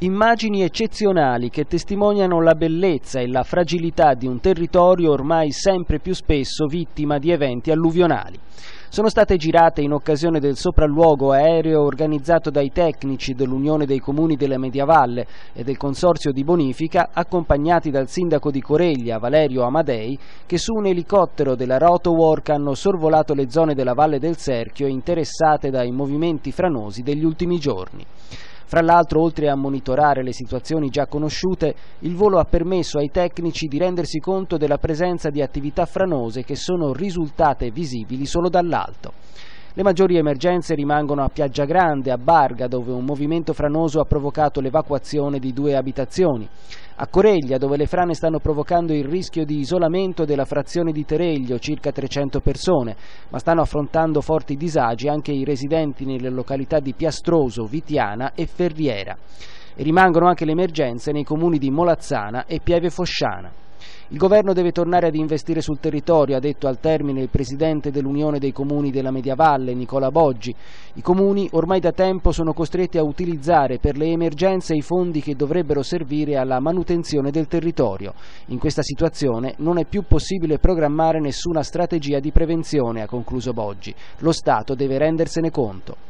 Immagini eccezionali che testimoniano la bellezza e la fragilità di un territorio ormai sempre più spesso vittima di eventi alluvionali. Sono state girate in occasione del sopralluogo aereo organizzato dai tecnici dell'Unione dei Comuni della Mediavalle e del Consorzio di Bonifica, accompagnati dal sindaco di Coreglia, Valerio Amadei, che su un elicottero della Rotowork hanno sorvolato le zone della Valle del Serchio interessate dai movimenti franosi degli ultimi giorni. Fra l'altro, oltre a monitorare le situazioni già conosciute, il volo ha permesso ai tecnici di rendersi conto della presenza di attività franose che sono risultate visibili solo dall'alto. Le maggiori emergenze rimangono a Piaggia Grande, a Barga, dove un movimento franoso ha provocato l'evacuazione di due abitazioni. A Coreglia, dove le frane stanno provocando il rischio di isolamento della frazione di Tereglio, circa 300 persone, ma stanno affrontando forti disagi anche i residenti nelle località di Piastroso, Vitiana e Ferriera. E rimangono anche le emergenze nei comuni di Molazzana e Pieve Fosciana. Il governo deve tornare ad investire sul territorio, ha detto al termine il presidente dell'Unione dei Comuni della Mediavalle, Nicola Boggi. I comuni ormai da tempo sono costretti a utilizzare per le emergenze i fondi che dovrebbero servire alla manutenzione del territorio. In questa situazione non è più possibile programmare nessuna strategia di prevenzione, ha concluso Boggi. Lo Stato deve rendersene conto.